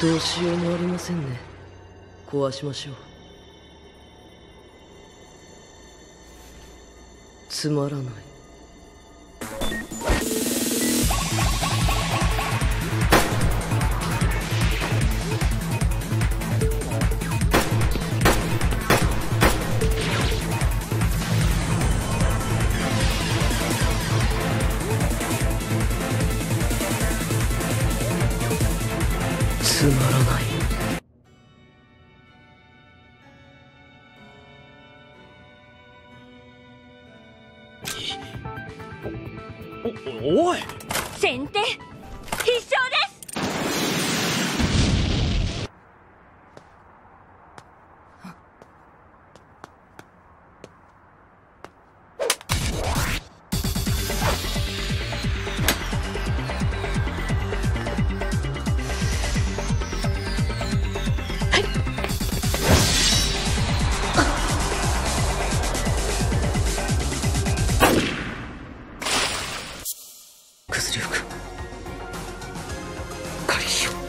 どうしようもありませんね。壊しましょう。つまらない。つまらない。おおい。先手必勝です。崩れゆくカリシオ